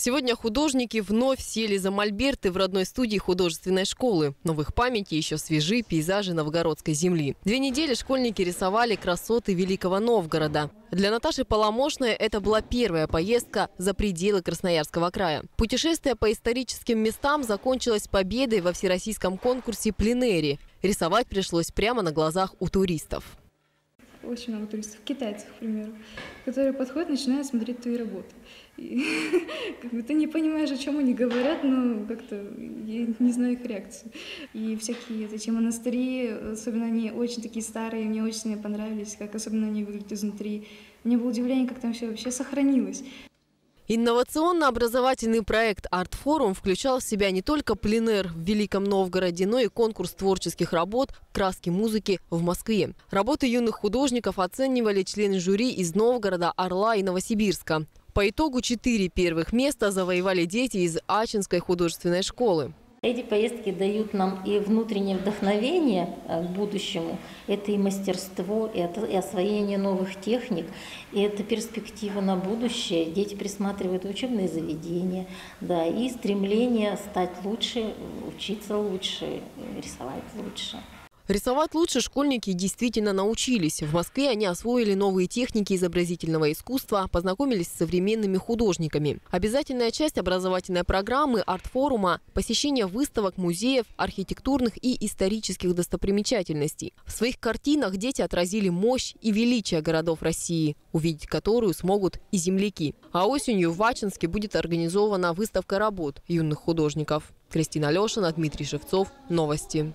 Сегодня художники вновь сели за мольберты в родной студии художественной школы. Но в их памяти еще свежи пейзажи новгородской земли. Две недели школьники рисовали красоты Великого Новгорода. Для Наташи Поломошной это была первая поездка за пределы Красноярского края. Путешествие по историческим местам закончилось победой во всероссийском конкурсе «Пленэри». Рисовать пришлось прямо на глазах у туристов. Очень много туристов, китайцев, к примеру, которые подходят, начинают смотреть твои работы. И, как бы ты не понимаешь, о чем они говорят, но как-то я не знаю их реакцию. И всякие эти монастыри, особенно они очень такие старые, мне очень понравились, как особенно они выглядят изнутри. Мне было удивление, как там все вообще сохранилось. Инновационно-образовательный проект «Арт-форум» включал в себя не только пленэр в Великом Новгороде, но и конкурс творческих работ «Краски музыки» в Москве. Работы юных художников оценивали члены жюри из Новгорода, Орла и Новосибирска. По итогу четыре первых места завоевали дети из Ачинской художественной школы. Эти поездки дают нам и внутреннее вдохновение э, к будущему. Это и мастерство, это, и освоение новых техник, и это перспектива на будущее. Дети присматривают учебные заведения, да, и стремление стать лучше, учиться лучше, рисовать лучше. Рисовать лучше школьники действительно научились. В Москве они освоили новые техники изобразительного искусства, познакомились с современными художниками. Обязательная часть образовательной программы арт-форума – посещение выставок, музеев, архитектурных и исторических достопримечательностей. В своих картинах дети отразили мощь и величие городов России, увидеть которую смогут и земляки. А осенью в Ачинске будет организована выставка работ юных художников. Кристина Лешина, Дмитрий Шевцов. Новости.